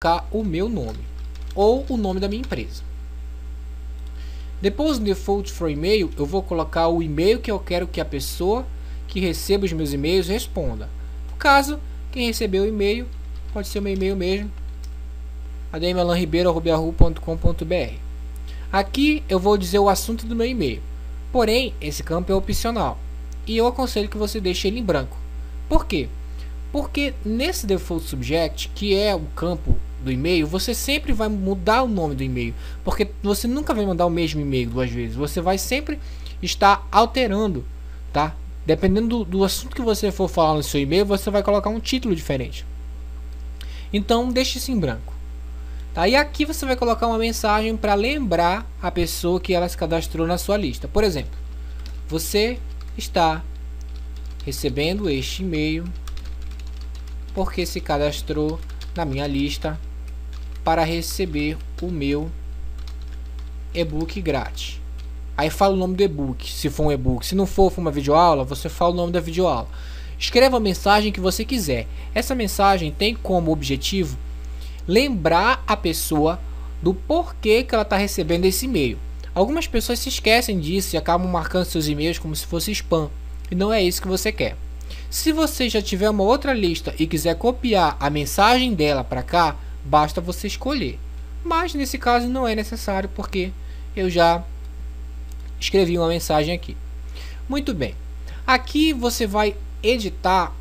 colocar o meu nome ou o nome da minha empresa. Depois do default for e-mail, eu vou colocar o e-mail que eu quero que a pessoa que receba os meus e-mails responda. No caso, quem recebeu o e-mail pode ser o meu e-mail mesmo, admelanribeiro.com.br. Aqui eu vou dizer o assunto do meu e-mail. Porém, esse campo é opcional e eu aconselho que você deixe ele em branco. Por quê? Porque nesse default subject, que é o campo do e-mail, você sempre vai mudar o nome do e-mail, porque você nunca vai mandar o mesmo e-mail duas vezes. Você vai sempre estar alterando, tá? Dependendo do, do assunto que você for falar no seu e-mail, você vai colocar um título diferente. Então, deixe isso em branco. Tá? Aqui você vai colocar uma mensagem para lembrar a pessoa que ela se cadastrou na sua lista. Por exemplo, você está recebendo este e-mail porque se cadastrou na minha lista para receber o meu e-book grátis. Aí fala o nome do e-book, se for um e-book. Se não for, for uma videoaula, você fala o nome da videoaula. Escreva a mensagem que você quiser. Essa mensagem tem como objetivo lembrar a pessoa do porquê que ela está recebendo esse e-mail. Algumas pessoas se esquecem disso e acabam marcando seus e-mails como se fosse spam. E não é isso que você quer. Se você já tiver uma outra lista e quiser copiar a mensagem dela para cá, basta você escolher. Mas nesse caso não é necessário porque eu já escrevi uma mensagem aqui. Muito bem. Aqui você vai editar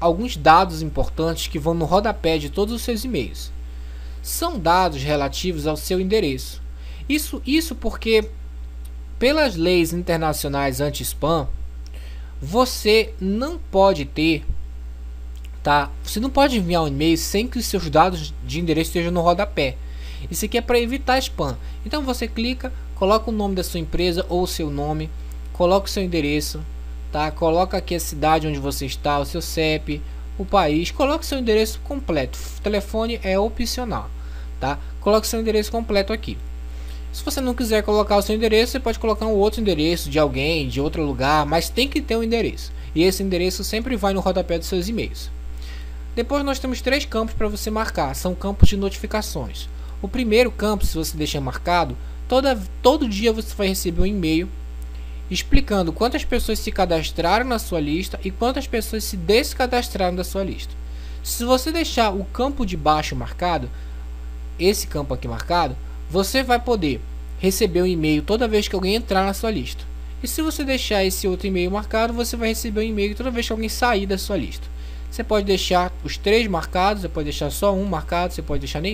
alguns dados importantes que vão no rodapé de todos os seus e-mails. São dados relativos ao seu endereço. Isso, isso porque, pelas leis internacionais anti-spam, você não pode ter, tá? Você não pode enviar um e-mail sem que os seus dados de endereço estejam no rodapé. Isso aqui é para evitar spam. Então você clica, coloca o nome da sua empresa ou o seu nome, coloca o seu endereço, tá? Coloca aqui a cidade onde você está, o seu CEP, o país, coloque seu endereço completo. O telefone é opcional, tá? Coloque seu endereço completo aqui. Se você não quiser colocar o seu endereço, você pode colocar um outro endereço de alguém, de outro lugar, mas tem que ter um endereço. E esse endereço sempre vai no rodapé dos seus e-mails. Depois nós temos três campos para você marcar, são campos de notificações. O primeiro campo, se você deixar marcado, toda, todo dia você vai receber um e-mail explicando quantas pessoas se cadastraram na sua lista e quantas pessoas se descadastraram da sua lista. Se você deixar o campo de baixo marcado, esse campo aqui marcado, você vai poder receber um e-mail toda vez que alguém entrar na sua lista. E se você deixar esse outro e-mail marcado, você vai receber um e-mail toda vez que alguém sair da sua lista. Você pode deixar os três marcados, você pode deixar só um marcado, você pode deixar nenhum.